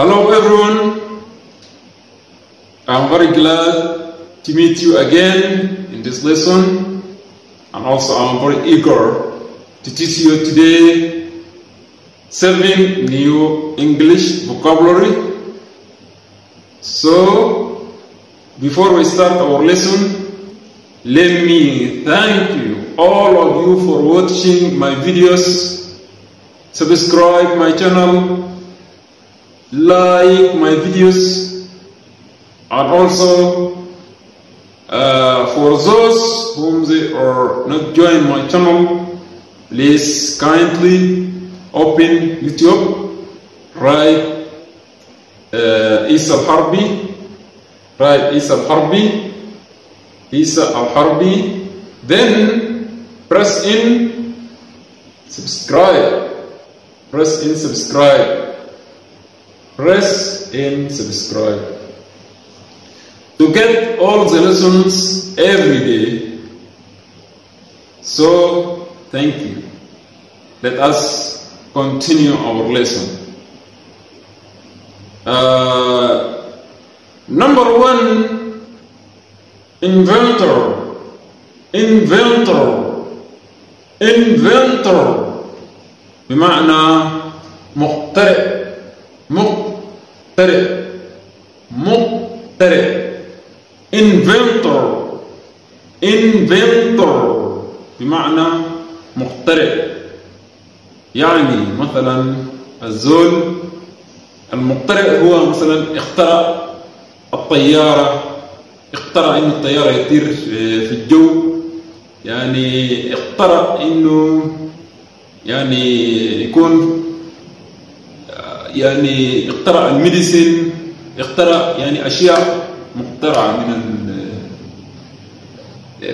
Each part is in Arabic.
Hello everyone. I'm very glad to meet you again in this lesson and also I'm very eager to teach you today seven new English vocabulary. So before we start our lesson, let me thank you all of you for watching my videos. Subscribe my channel like my videos and also uh, for those whom they are not join my channel please kindly open youtube write uh, isa al-harbi write isa al-harbi isa al-harbi then press in subscribe press in subscribe press in subscribe to get all the lessons every day. So, thank you. Let us continue our lesson. Uh, number one, inventor, inventor, inventor بمعنى مخترع مخترع مخترع inventor. Inventor. بمعنى مخترع يعني مثلا الزول المخترع هو مثلا اخترع الطيارة. اخترع انه الطيارة يطير في الجو. يعني اخترع إنه يعني يكون يعني اخترع الميديسين اخترع يعني أشياء مخترعه من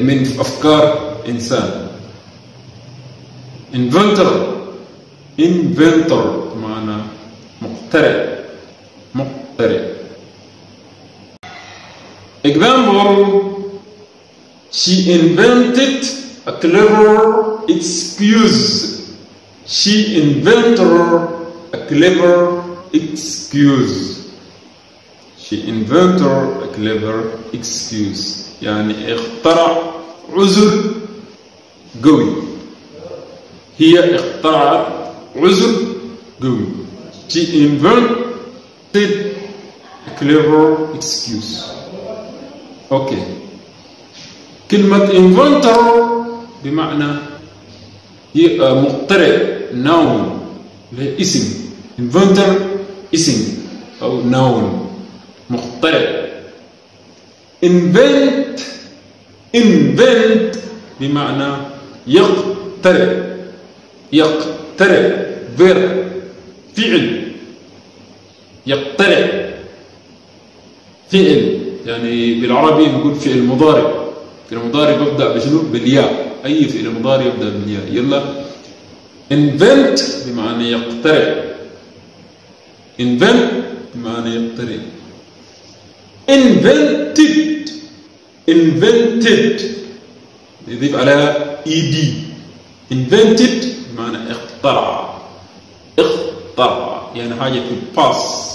من أفكار إنسان. انفنتر انفنتر بمعنى مخترع مخترع example she invented a clever excuse. She invented a clever excuse she invented a clever excuse يعني اخترع عذر قوي هي اخترعت عذر قوي she invented a clever excuse أوكي كلمة inventor بمعنى هي مخترع noun اسم inventor اسم أو noun مخترع invent invent بمعنى يقترع يقترع verb فعل يقترع فعل يعني بالعربي نقول فعل مضارع فعل مضارع ببدأ بشنو بالياء أي فعل مضارع يبدأ بالياء يلا invent بمعنى يقترع invent بمعنى يقترع invented invented يضيف عليها ed invented بمعنى اخترع. اخترع. يعني حاجة في الباس.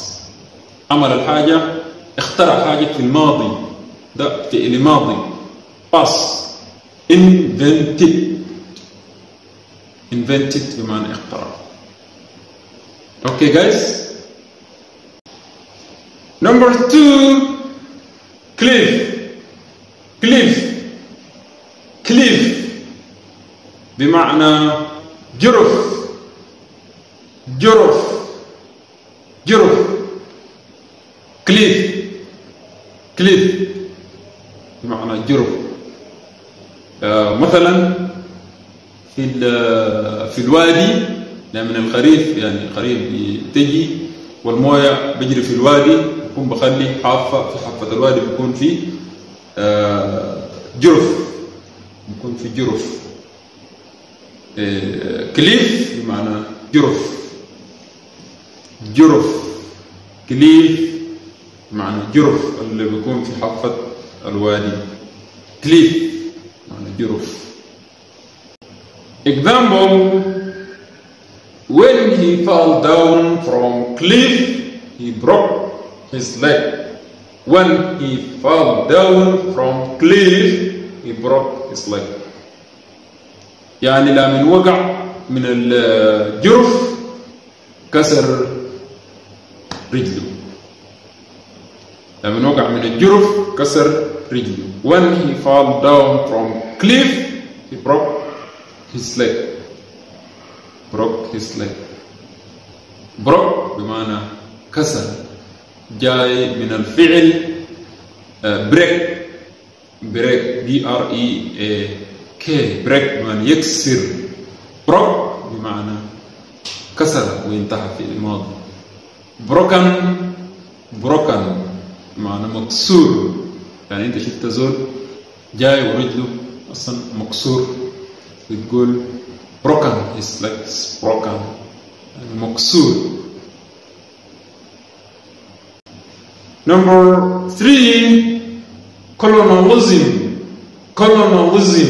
عمل الحاجة اخترع حاجة في الماضي. ده فعل ماضي. باس. invented invented بمعنى اخترع. أوكي جايز Number two, cliff. cliff. cliff. بمعنى جرف. جرف. جرف. Cliff. Cliff. بمعنى جرف. آه مثلا في في الوادي من الخريف يعني الخريف بتجي والموية بيجري في الوادي. بيكون بخلي حافة في حافة الوادي بيكون في آه جرف بيكون في جرف آه كليف بمعنى جرف جرف كليف بمعنى جرف اللي بيكون في حافة الوادي. كليف معنى جرف example. When he fell down from cliff he broke his leg. When he fell down from cliff, he broke his leg. يعني لا من وقع من الجرف كسر رجله لما وقع من الجرف كسر رجله when he fall down from cliff he broke his leg broke his leg broke بمعنى كسر جاي من الفعل break break B R E A K بريك بمعنى يكسر. broke بمعنى كسر وانتهى في الماضي. بروكن بروكن بمعنى مكسور. يعني أنت شفت زول جاي ورجله أصلا مكسور. بتقول broken his legs broken. يعني مكسور. Number three colonialism colonialism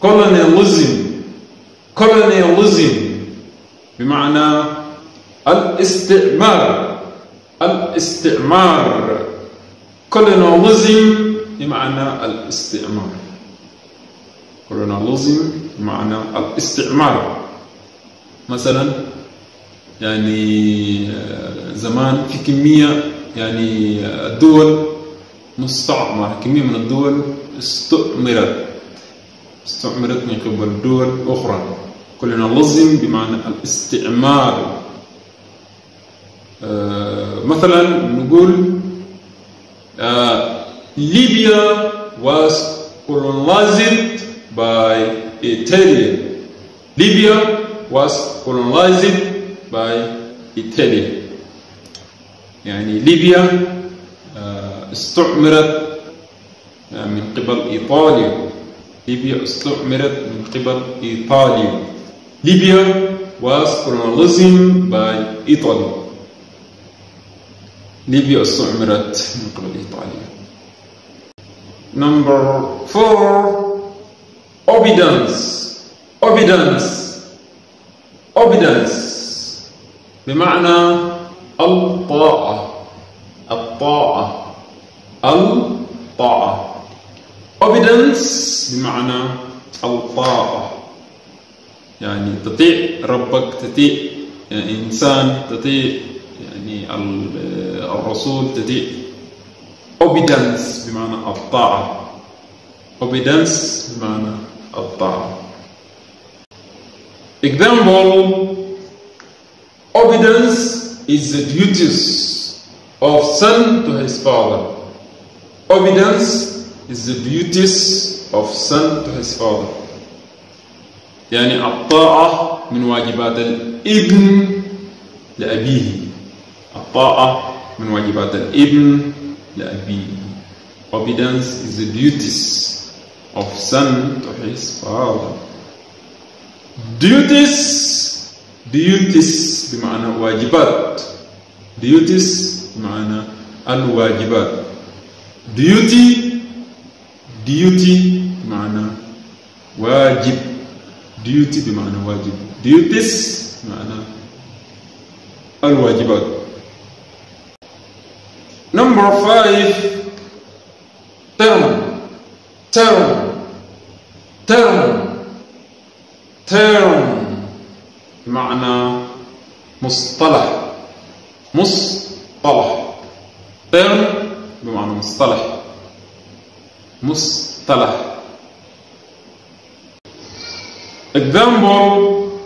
colonialism colonialism بمعنى الاستعمار الاستعمار colonialism بمعنى الاستعمار colonialism بمعنى الاستعمار مثلا يعني زمان في كمية يعني الدول مستعمرة كمية من الدول استعمرت. استعمرت من قبل دول أخرى. colonialism بمعنى الاستعمار. آه مثلا نقول آه ليبيا was colonized by Italy. Libya was colonized by Italy. يعني ليبيا آه استعمرت من قبل إيطاليا. ليبيا استعمرت من قبل إيطاليا. ليبيا was colonized by Italy. ليبيا استعمرت من قبل إيطاليا. Number four obedience. Obedience. Obedience. بمعنى الطاعة. الطاعة. الطاعة. Obedience بمعنى الطاعة. يعني تطيع ربك تطيع يعني إنسان تطيع يعني الرسول تطيع. Obedience بمعنى الطاعة. Obedience بمعنى الطاعة. Example. Obedience is the duties of son to his father obedience is the duties of son to his father يعني الطاعة من واجبات الابن لأبيه الطاعة من واجبات الابن لأبيه obedience is the duties of son to his father duties duties بمعنى واجبات duties بمعنى الواجبات duty duty بمعنى واجب duty بمعنى واجب duties بمعنى الواجبات number five term term term term بمعنى مصطلح مصطلح term بمعنى مصطلح مصطلح example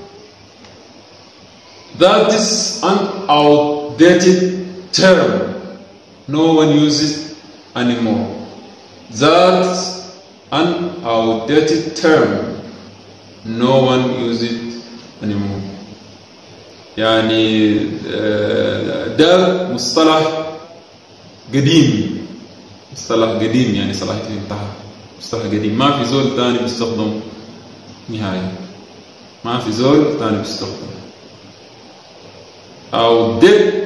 that is an outdated term no one uses anymore that's an outdated term no one uses anymore يعني ده مصطلح قديم. مصطلح قديم يعني صلاحيته انتهى. مصطلح قديم. ما في زول ثاني بيستخدم نهاية. ما في زول ثاني بيستخدم. أو ديت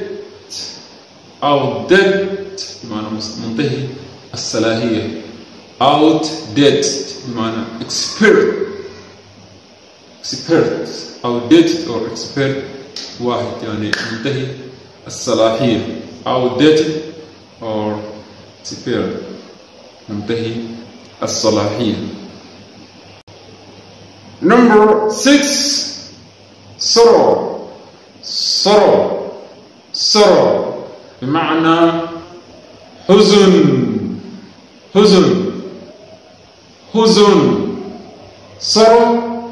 أو ديت بمعنى منتهي الصلاحية. Out date بمعنى expert. Expert. أو date or expert. واحد يعني منتهي الصلاحية. outdated or expired منتهي الصلاحية. Number six. Sorrow. Sorrow. Sorrow. بمعنى حزن. حزن. حزن. Sorrow.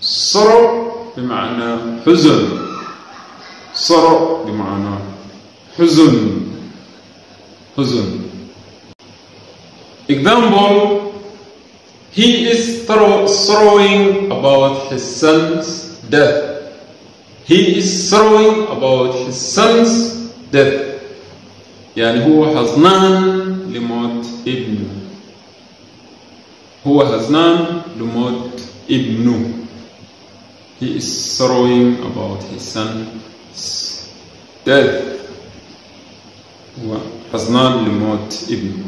Sorrow بمعنى حزن. Sorrow بمعنى حزن حزن example he is sorrowing about his son's death he is sorrowing about his son's death يعني هو حزنان لموت ابنه هو حزنان لموت ابنه he is sorrowing about his son's death هو حزنان لموت ابنه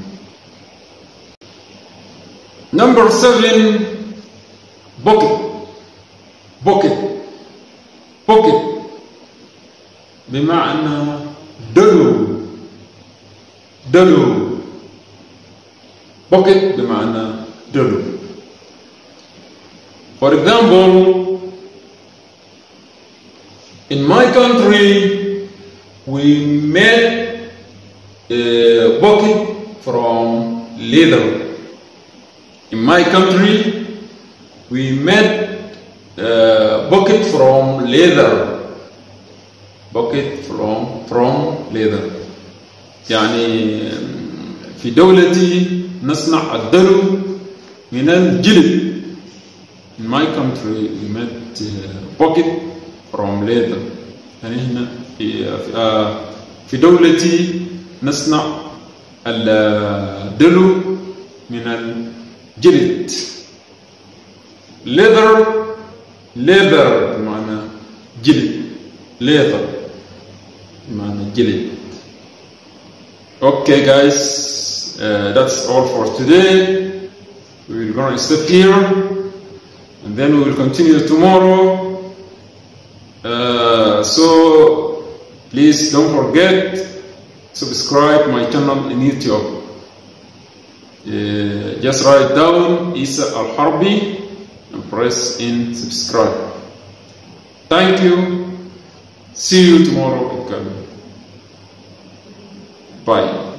number seven bucket bucket bucket بمعنى دلو دلو bucket بمعنى دلو for example country we made a bucket from leather in my country we made a bucket from leather bucket from from leather يعني في دولتي نصنع الدلو من الجلد in my country we made bucket from leather يعني هنا في دولتي نصنع الدلو من الجلد leather leather بمعنى جلد leather بمعنى جلد okay guys uh, that's all for today we're gonna stop here and then we will continue tomorrow uh, so please don't forget subscribe my channel in youtube. Uh, just write down Isa Al Harbi and press in subscribe. Thank you. See you tomorrow in Bye.